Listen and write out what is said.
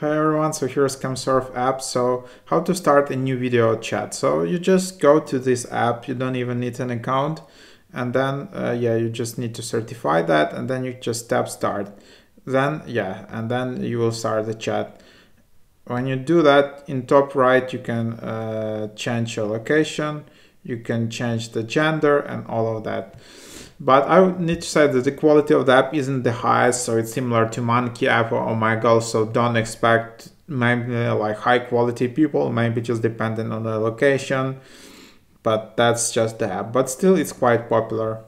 Hi everyone, so here's CamSurf app. So how to start a new video chat. So you just go to this app, you don't even need an account. And then, uh, yeah, you just need to certify that and then you just tap start. Then, yeah, and then you will start the chat. When you do that, in top right, you can uh, change your location, you can change the gender and all of that. But I would need to say that the quality of the app isn't the highest, so it's similar to Monkey app or oh Omegle, so don't expect maybe like high quality people, maybe just depending on the location. But that's just the app. But still, it's quite popular.